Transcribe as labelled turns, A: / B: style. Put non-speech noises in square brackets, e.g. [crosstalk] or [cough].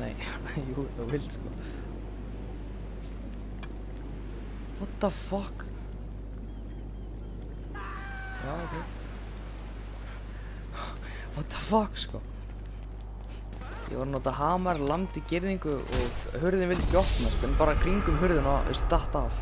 A: Nei, [laughs] jú, þú vilt sko. What the fuck? Já, ok. What the fuck sko? Ég var að nota hamar, lamdi girðingu og hurðin vildi ekki opnast en bara kringum hurðin og veist, datt af.